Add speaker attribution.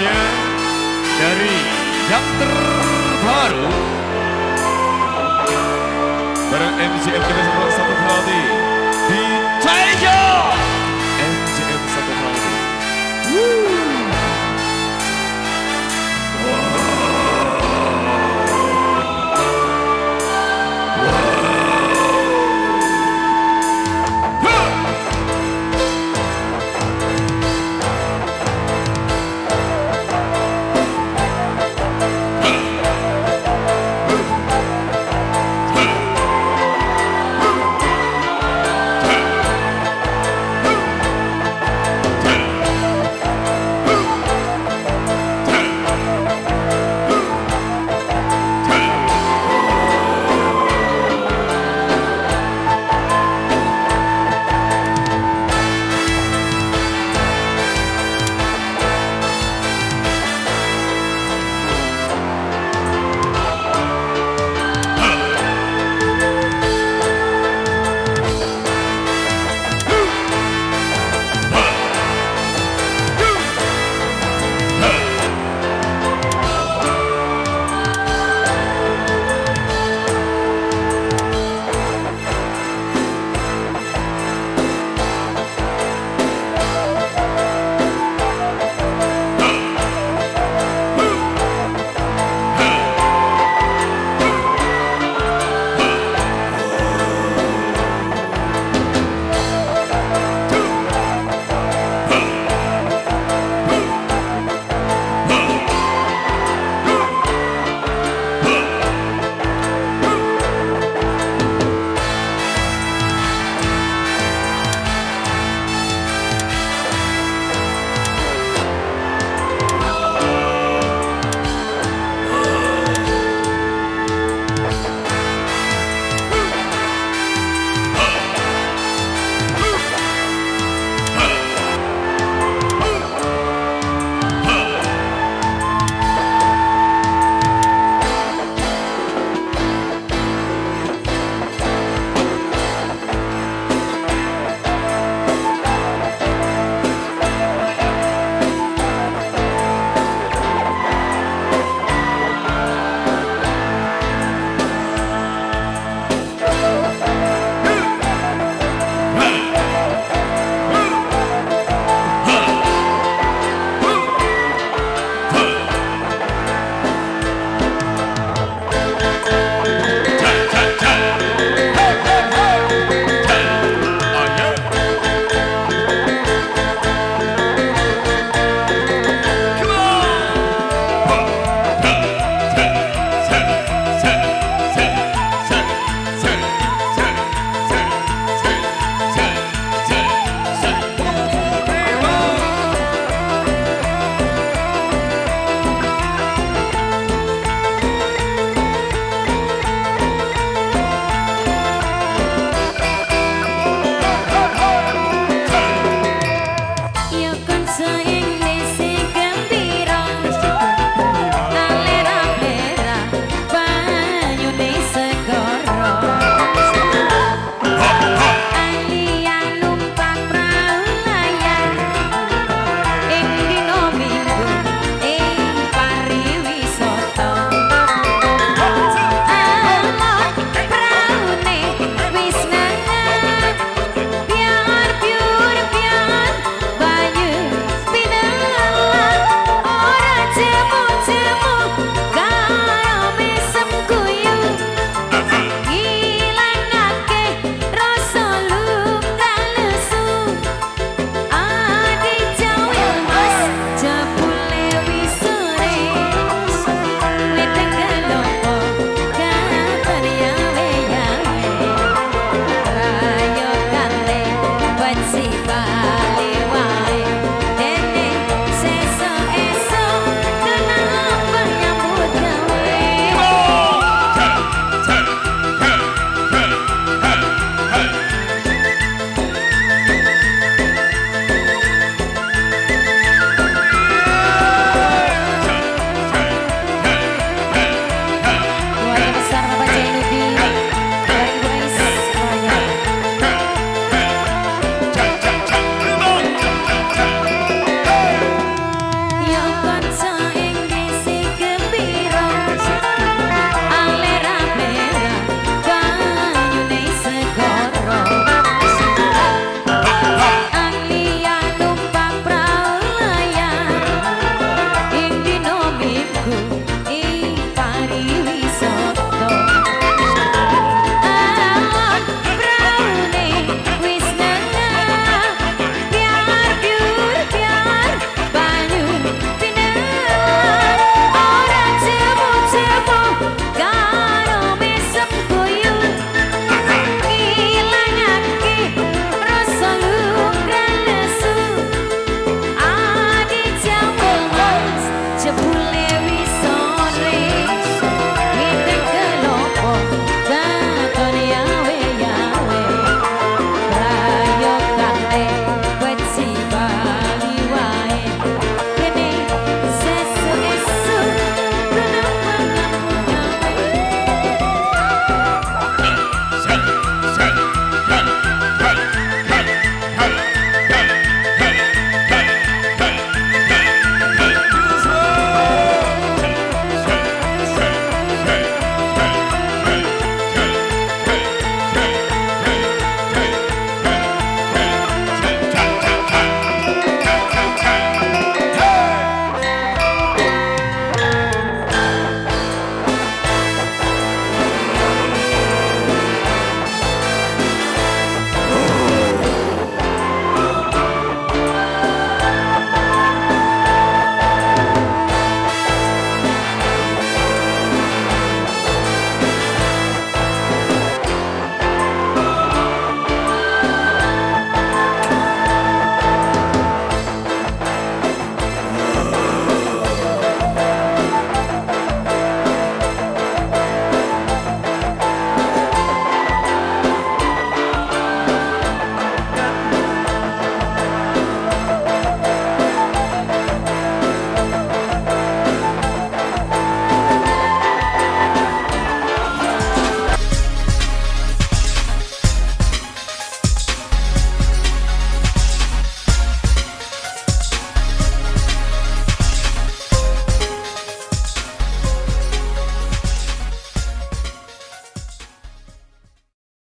Speaker 1: selanjutnya dari yang terbaru. Bareng MC kita